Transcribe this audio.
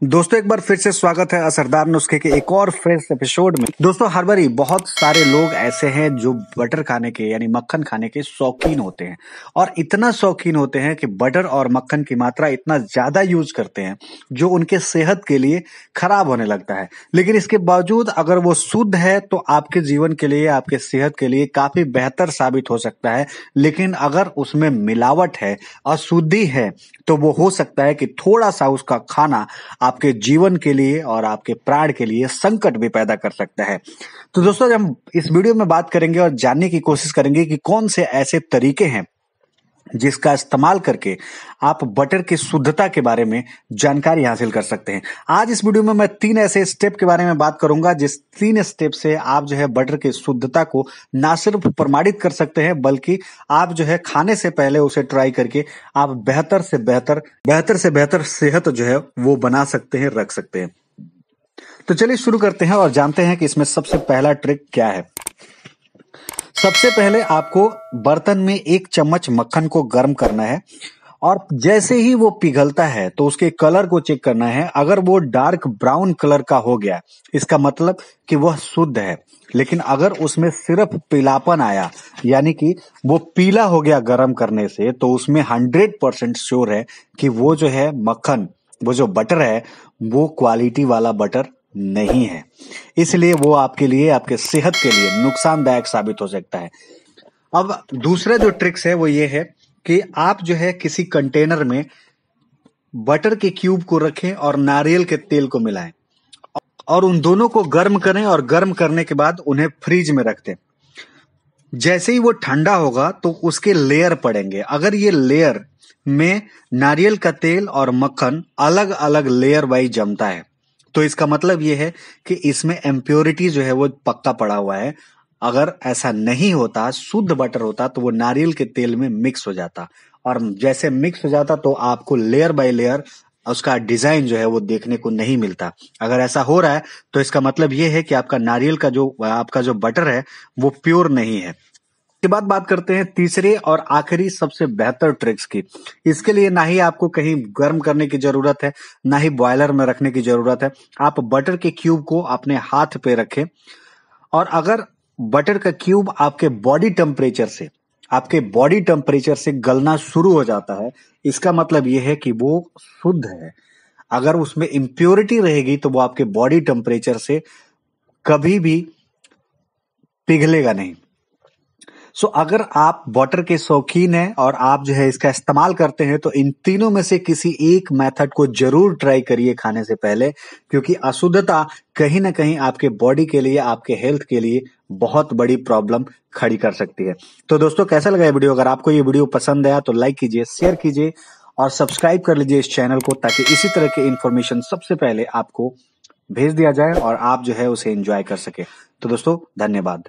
दोस्तों, एक बार फिर से स्वागत है असरदार नुस्खे के एक और फ्रेश एपिसोड में। दोस्तों, हर बारी बहुत सारे लोग ऐसे हैं जो बटर खाने के, यानी मक्खन खाने के शौकीन होते हैं। और इतना शौकीन होते हैं कि बटर और मक्खन की मात्रा इतना ज़्यादा यूज़ करते हैं, जो उनके सेहत के लिए खराब होने लगता है। लेकिन इसके बावजूद अगर वो शुद्ध है तो आपके जीवन के लिए, आपके सेहत के लिए काफ़ी बेहतर साबित हो सकता है। लेकिन अगर उसमें मिलावट है, अशुद्धि है तो वो हो सकता है कि थोड़ा सा उसका खाना आपके जीवन के लिए और आपके प्राण के लिए संकट भी पैदा कर सकता है। तो दोस्तों हम इस वीडियो में बात करेंगे और जानने की कोशिश करेंगे कि कौन से ऐसे तरीके हैं जिसका इस्तेमाल करके आप बटर की शुद्धता के बारे में जानकारी हासिल कर सकते हैं। आज इस वीडियो में मैं तीन ऐसे स्टेप के बारे में बात करूँगा, जिस तीन स्टेप से आप जो है बटर की शुद्धता को ना सिर्फ़ प्रमाणित कर सकते हैं, बल्कि आप जो है खाने से पहले उसे ट्राई करके आप बेहतर से बेहतर बेहतर से बेहतर सेहत जो है वो बना सकते हैं, रख सकते हैं। तो चलिए शुरू करते हैं और जानते हैं कि इसमें सबसे पहला ट्रिक क्या है। सबसे पहले आपको बर्तन में एक चम्मच मक्खन को गर्म करना है और जैसे ही वो पिघलता है तो उसके कलर को चेक करना है। अगर वो डार्क ब्राउन कलर का हो गया, इसका मतलब कि वह शुद्ध है। लेकिन अगर उसमें सिर्फ़ पीलापन आया, यानी कि वो पीला हो गया गर्म करने से तो उसमें हंड्रेड परसेंट श्योर है कि वो जो है मक्खन, वो जो बटर है, वो क्वालिटी वाला बटर नहीं है। इसलिए वो आपके लिए, आपके सेहत के लिए नुकसानदायक साबित हो सकता है। अब दूसरा जो ट्रिक्स है, वो ये है कि आप जो है किसी कंटेनर में बटर के क्यूब को रखें और नारियल के तेल को मिलाएँ। और उन दोनों को गर्म करें और गर्म करने के बाद उन्हें फ्रिज में रख दें। जैसे ही वो ठंडा होगा तो उसके लेयर पड़ेंगे। अगर ये लेयर में नारियल का तेल और मक्खन अलग अलग लेयर वाइज जमता है तो इसका मतलब ये है कि इसमें एम्प्योरिटी जो है वो पक्का पड़ा हुआ है। अगर ऐसा नहीं होता, शुद्ध बटर होता तो वो नारियल के तेल में मिक्स हो जाता। और जैसे मिक्स हो जाता तो आपको लेयर बाय लेयर उसका डिज़ाइन जो है वो देखने को नहीं मिलता। अगर ऐसा हो रहा है तो इसका मतलब ये है कि आपका नारियल का जो, आपका जो बटर है, वो प्योर नहीं है। के बाद बात करते हैं तीसरे और आखिरी सबसे बेहतर ट्रिक्स की। इसके लिए ना ही आपको कहीं गर्म करने की ज़रूरत है, ना ही बॉयलर में रखने की ज़रूरत है। आप बटर के क्यूब को अपने हाथ पे रखें और अगर बटर का क्यूब आपके बॉडी टेम्परेचर से, आपके बॉडी टेम्परेचर से गलना शुरू हो जाता है, इसका मतलब यह है कि वो शुद्ध है। अगर उसमें इम्प्योरिटी रहेगी तो वो आपके बॉडी टेम्परेचर से कभी भी पिघलेगा नहीं। सो अगर आप बटर के शौकीन हैं और आप जो है इसका इस्तेमाल करते हैं तो इन तीनों में से किसी एक मेथड को ज़रूर ट्राई करिए खाने से पहले, क्योंकि अशुद्धता कहीं ना कहीं आपके बॉडी के लिए, आपके हेल्थ के लिए बहुत बड़ी प्रॉब्लम खड़ी कर सकती है। तो दोस्तों, कैसा लगा ये वीडियो अगर आपको ये वीडियो पसंद आया तो लाइक कीजिए शेयर कीजिए और सब्सक्राइब कर लीजिए इस चैनल को, ताकि इसी तरह के इन्फॉर्मेशन सबसे पहले आपको भेज दिया जाए और आप जो है उसे एंजॉय कर सके। तो दोस्तों, धन्यवाद।